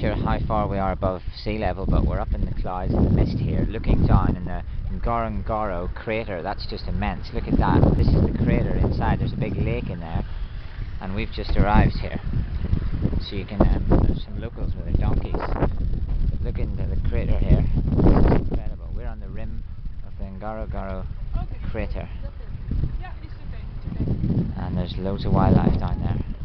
sure how far we are above sea level, but we're up in the clouds in the mist here, looking down in the Ngorongoro crater. That's just immense. Look at that. This is the crater inside. There's a big lake in there, and we've just arrived here. So you can, um, there's some locals with their donkeys. Look into the crater here. This incredible. We're on the rim of the Ngorongoro crater, and there's loads of wildlife down there.